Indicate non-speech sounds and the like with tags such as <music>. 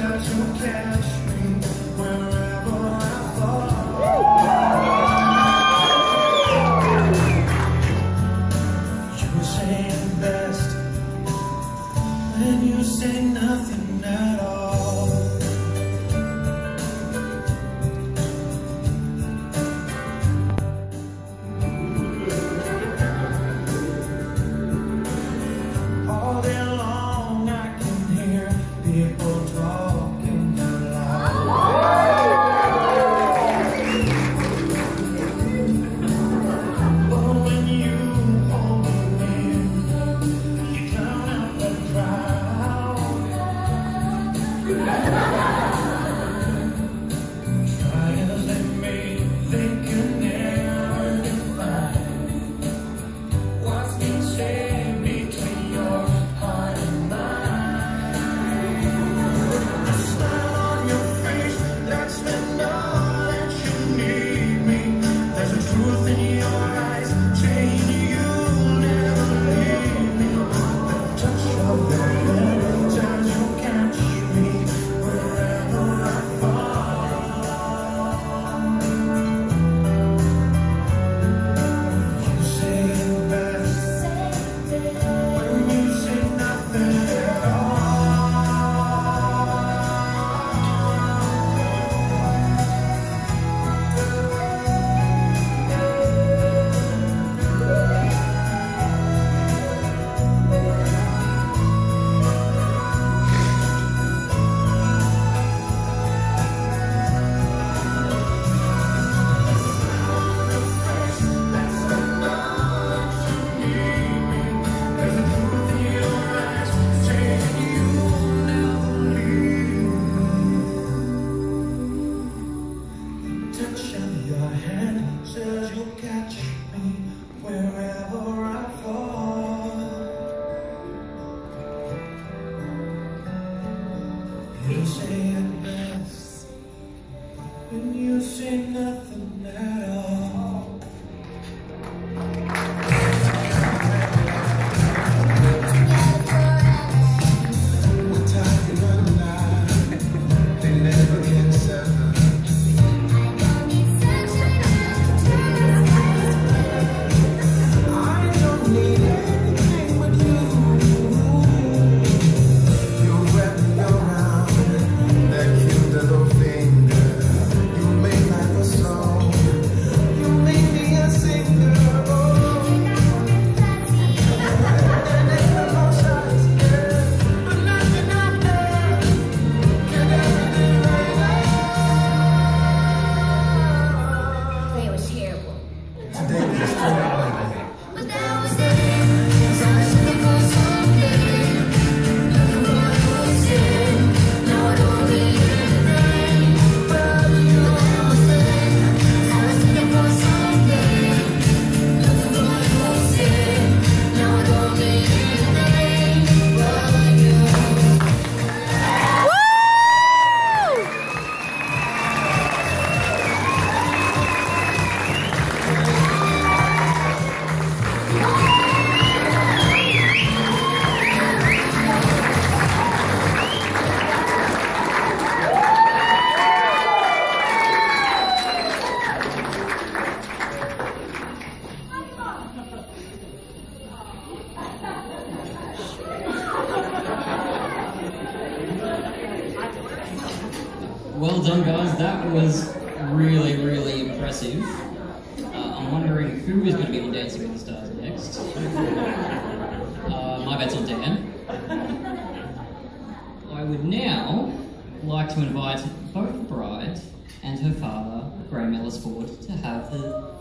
Jesus you'll catch me wherever I fall. You say it best when you say nothing. Well done, guys. That was really, really impressive. Uh, I'm wondering who is going to be on Dancing with the Stars next. <laughs> Uh, my bet's on Dan. I would now like to invite both the bride and her father, Graham Ellis Ford, to have the